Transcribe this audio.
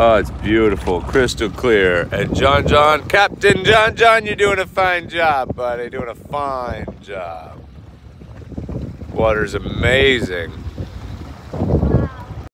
Oh, it's beautiful, crystal clear. And Jon Jon, Captain Jon Jon, you're doing a fine job, buddy. Doing a fine job. Water's amazing.